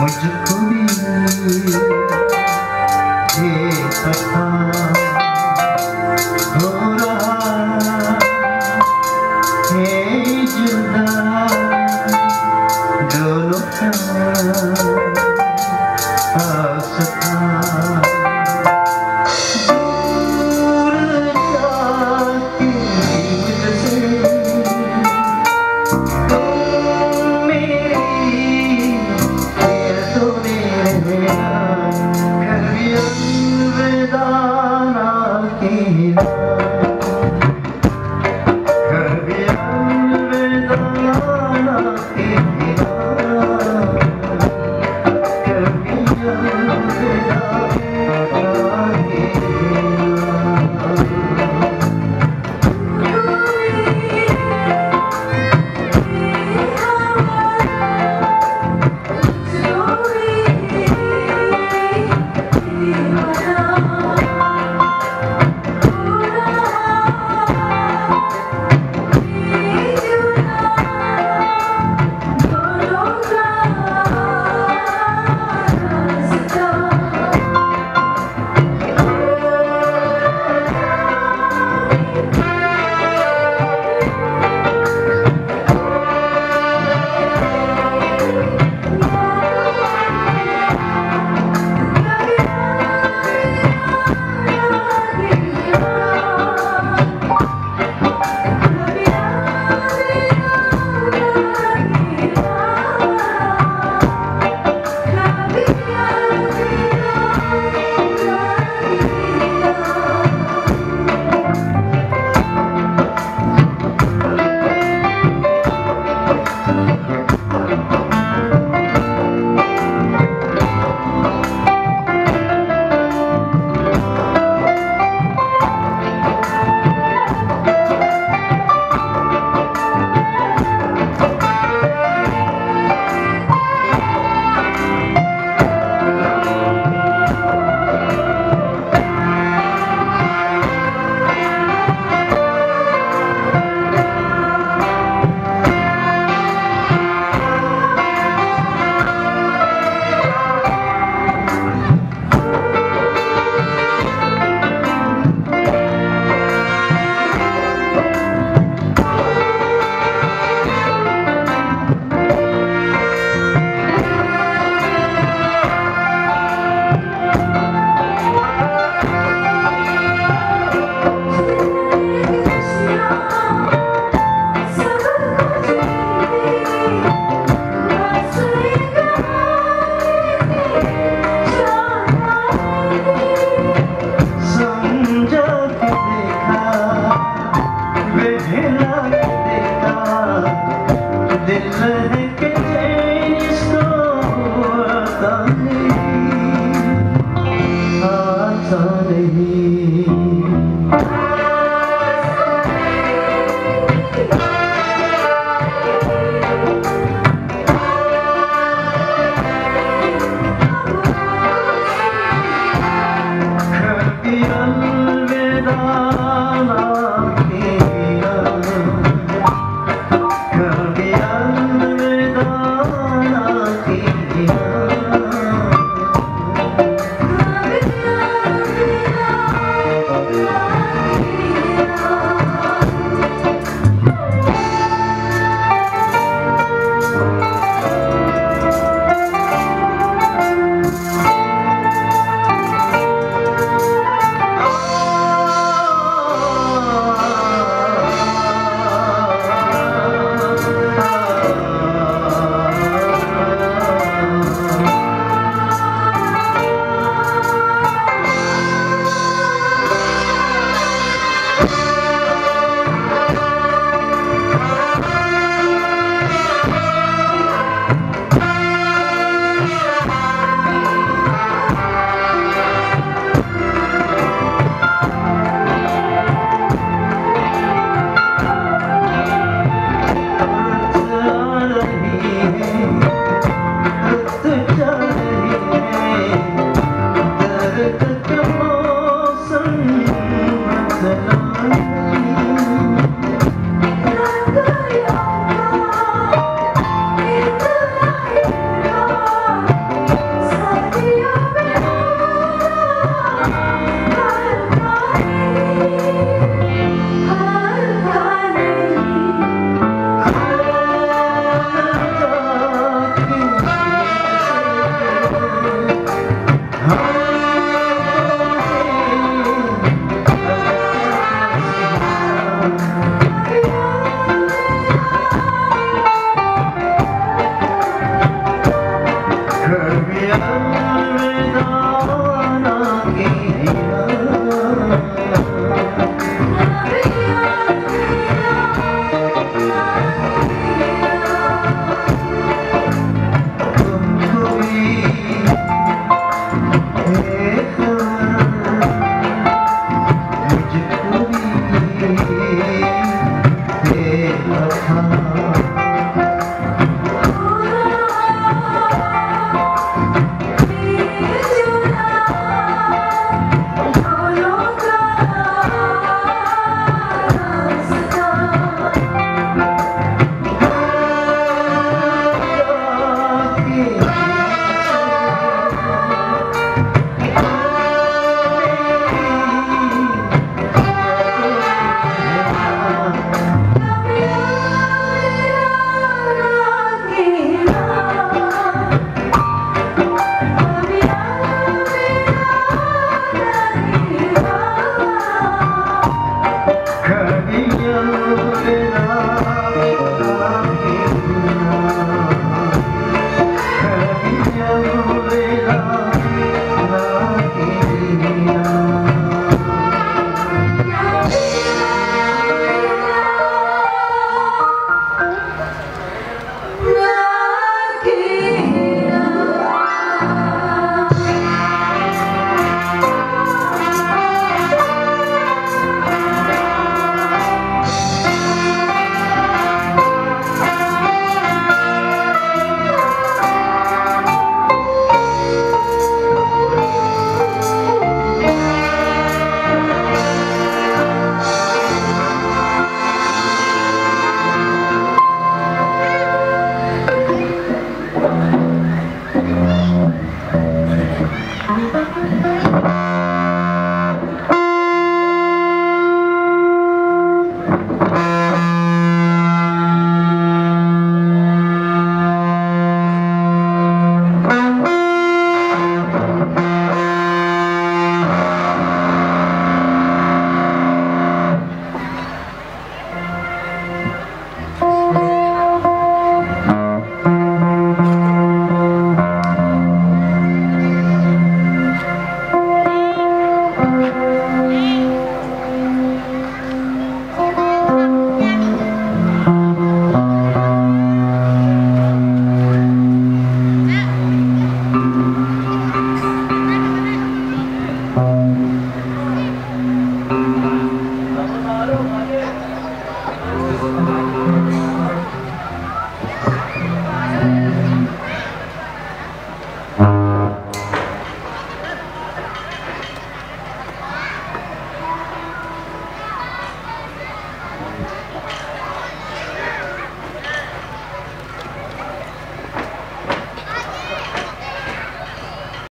मुझको भी ये पता हो रहा है जुदा दोनों का आसता